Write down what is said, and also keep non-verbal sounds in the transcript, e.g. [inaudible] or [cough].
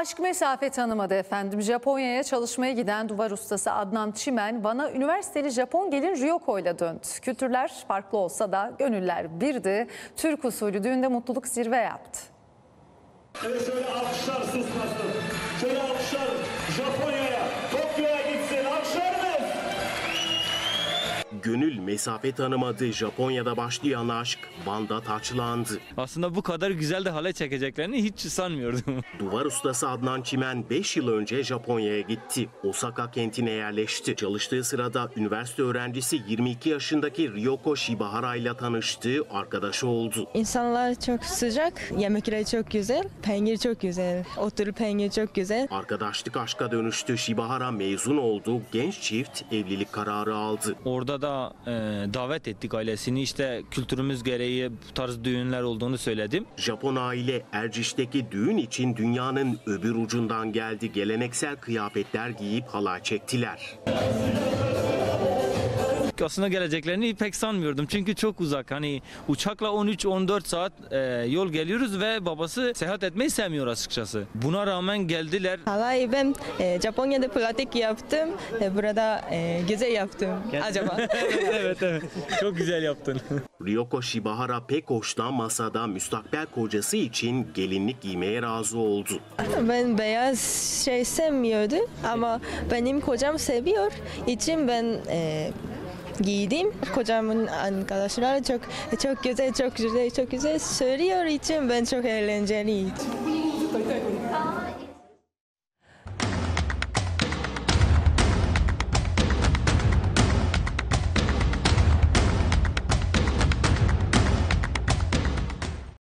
Aşk mesafe tanımadı efendim. Japonya'ya çalışmaya giden duvar ustası Adnan Çimen, Van'a üniversiteli Japon gelin Ryoko'yla döndü. Kültürler farklı olsa da gönüller birdi. Türk usulü düğünde mutluluk zirve yaptı. Evet şöyle alkışlar Gönül mesafe tanımadı. Japonya'da başlayan aşk Van'da taçlandı. Aslında bu kadar güzel de hale çekeceklerini hiç sanmıyordum. [laughs] Duvar ustası Adnan Çimen 5 yıl önce Japonya'ya gitti. Osaka kentine yerleşti. Çalıştığı sırada üniversite öğrencisi 22 yaşındaki Ryoko Shibahara ile tanıştı, arkadaşı oldu. İnsanlar çok sıcak, yemekler çok güzel, peynir çok güzel, oturup peynir çok güzel. Arkadaşlık aşka dönüştü. Shibahara mezun oldu. Genç çift evlilik kararı aldı. Orada da e, davet ettik ailesini. İşte kültürümüz gereği bu tarz düğünler olduğunu söyledim. Japon aile Erciş'teki düğün için dünyanın öbür ucundan geldi. Geleneksel kıyafetler giyip halay çektiler. Aslında geleceklerini pek sanmıyordum. Çünkü çok uzak. Hani uçakla 13-14 saat e, yol geliyoruz ve babası seyahat etmeyi sevmiyor açıkçası. Buna rağmen geldiler. Halay ben e, Japonya'da pratik yaptım, e, burada e, güzel yaptım acaba. [laughs] evet evet. Çok güzel yaptın. Ryoko Shibahara pek hoştan masada müstakbel kocası için gelinlik giymeye razı oldu. ben beyaz şey sevmiyordum ama benim kocam seviyor, için ben e, giydim. Kocamın arkadaşları çok çok güzel, çok güzel, çok güzel söylüyor için ben çok eğlenceliydi.